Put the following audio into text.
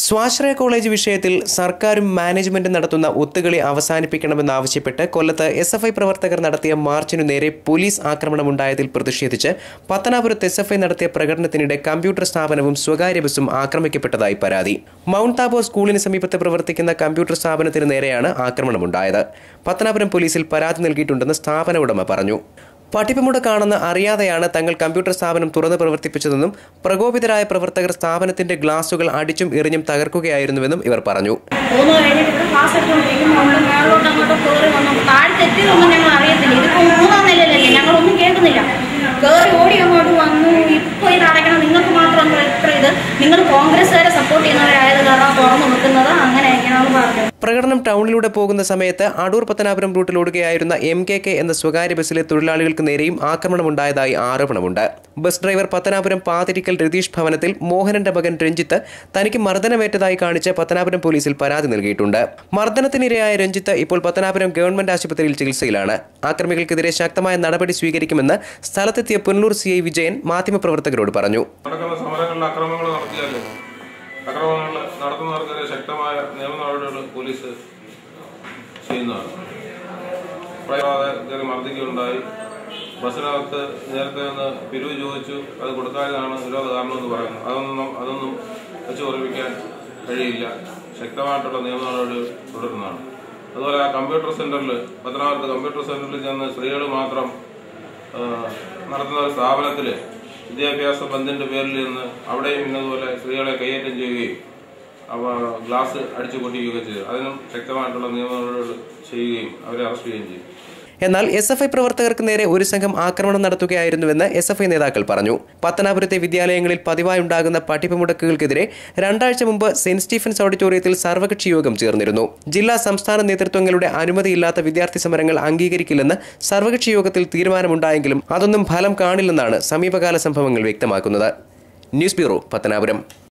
സ്വാശ്രയ കോളേജ് വിഷയത്തിൽ സർക്കാരും മാനേജ്മെന്റും നടത്തുന്ന ഒത്തുകളി അവസാനിപ്പിക്കണമെന്നാവശ്യപ്പെട്ട് കൊല്ലത്ത് എസ് എഫ് ഐ പ്രവർത്തകർ നടത്തിയ മാർച്ചിനു നേരെ പോലീസ് ആക്രമണമുണ്ടായതിൽ പ്രതിഷേധിച്ച് പത്തനാപുരത്ത് എസ് എഫ് ഐ നടത്തിയ പ്രകടനത്തിനിടെ കമ്പ്യൂട്ടർ സ്ഥാപനവും സ്വകാര്യ ബസ്സും ആക്രമിക്കപ്പെട്ടതായി പരാതി. മൗണ്ട് താബോ സ്കൂളിന് സമീപത്ത് പ്രവർത്തിക്കുന്ന കമ്പ്യൂട്ടർ സ്ഥാപനത്തിന് നേരെയാണ് ആക്രമണമുണ്ടായത്. പത്തനാപുരം പോലീസിൽ പരാതി നൽകിയിട്ടുണ്ടെന്ന് സ്ഥാപന ഉടമ പറഞ്ഞു. പഠിപ്പുമുടക്കാണെന്ന് അറിയാതെയാണ് തങ്ങൾ കമ്പ്യൂട്ടർ സ്ഥാപനം തുറന്ന് പ്രവർത്തിപ്പിച്ചതെന്നും പ്രകോപിതരായ പ്രവർത്തകർ സ്ഥാപനത്തിന്റെ ഗ്ലാസുകൾ അടിച്ചും എറിഞ്ഞും തകർക്കുകയായിരുന്നുവെന്നും ഇവർ പറഞ്ഞു. നിങ്ങൾ കോൺഗ്രസ്സുകാരെ സപ്പോർട്ട് ചെയ്യുന്നവരായത് കാരണം തുറന്നു പ്രകടനം ടൗണിലൂടെ പോകുന്ന സമയത്ത് അടൂർ പത്തനാപുരം റൂട്ടിൽ ഓടുകയായിരുന്ന എം കെ കെ എന്ന സ്വകാര്യ ബസ്സിലെ തൊഴിലാളികൾക്ക് നേരെയും ആക്രമണമുണ്ടായതായി ആരോപണമുണ്ട്. ബസ് ഡ്രൈവർ പത്തനാപുരം പാതിരിക്കൽ രതീഷ് ഭവനത്തിൽ മോഹനന്റെ മകൻ രഞ്ജിത്ത് തനിക്ക് മർദ്ദനമേറ്റതായി കാണിച്ച് പത്തനാപുരം പോലീസിൽ പരാതി നൽകിയിട്ടുണ്ട്. മർദ്ദനത്തിനിരയായ രഞ്ജിത്ത് ഇപ്പോൾ പത്തനാപുരം ഗവൺമെന്റ് ആശുപത്രിയിൽ ചികിത്സയിലാണ്. ആക്രമികൾക്കെതിരെ ശക്തമായ നടപടി സ്വീകരിക്കുമെന്ന് സ്ഥലത്തെത്തിയ പുനലൂർ സി ഐ വിജയൻ മാധ്യമപ്രവർത്തകരോട് പറഞ്ഞു. ശക്തമായ നിയമ നടപടികൾ പോലീസ് ചെയ്യുന്നതാണ്. പ്രയാതെ മർദ്ദിക്കുകയുണ്ടായി. ബസ്സിനകത്ത് നേരത്തെ ഒന്ന് പിരിവ് ചോദിച്ചു. അത് കൊടുക്കാതെയാണ് വിരോധ കാരണമെന്ന് പറയുന്നത് അതൊന്നും അതൊന്നും വെച്ച് ഓർമ്മിക്കാൻ കഴിയില്ല. ശക്തമായിട്ടുള്ള നിയമ നടപടികൾ തുടരുന്നതാണ്. അതുപോലെ ആ കമ്പ്യൂട്ടർ സെന്ററിൽ പത്തനാപുരത്ത് കമ്പ്യൂട്ടർ സെന്ററിൽ ചെന്ന് സ്ത്രീകൾ മാത്രം നടത്തുന്ന ഒരു സ്ഥാപനത്തിൽ വിദ്യാഭ്യാസ ബന്ധിന്റെ പേരിൽ നിന്ന് അവിടെയും ഇന്നതുപോലെ സ്ത്രീകളെ കൈയേറ്റം ചെയ്യുകയും ഗ്ലാസ് അടിച്ചു പൊട്ടിക്കുകയും ചെയ്തു. അതിനും ശക്തമായിട്ടുള്ള നിയമങ്ങൾ ചെയ്യുകയും അവരെ അറസ്റ്റ് ചെയ്യുകയും ചെയ്തു. എന്നാൽ എസ് എഫ് ഐ പ്രവർത്തകർക്ക് നേരെ ഒരു സംഘം ആക്രമണം നടത്തുകയായിരുന്നുവെന്ന് എസ് എഫ് ഐ നേതാക്കൾ പറഞ്ഞു. പത്തനാപുരത്തെ വിദ്യാലയങ്ങളിൽ പതിവായി ഉണ്ടാകുന്ന പഠിപ്പ് മുടക്കുകൾക്കെതിരെ രണ്ടാഴ്ച മുമ്പ് സെന്റ് സ്റ്റീഫൻസ് ഓഡിറ്റോറിയത്തിൽ സർവകക്ഷി യോഗം ചേർന്നിരുന്നു. ജില്ലാ സംസ്ഥാന നേതൃത്വങ്ങളുടെ അനുമതിയില്ലാത്ത വിദ്യാർത്ഥി സമരങ്ങൾ അംഗീകരിക്കില്ലെന്ന് സർവകക്ഷി യോഗത്തിൽ തീരുമാനമുണ്ടായെങ്കിലും അതൊന്നും ഫലം കാണില്ലെന്നാണ് സമീപകാല സംഭവങ്ങൾ വ്യക്തമാക്കുന്നത്. News bureau Pathanapuram.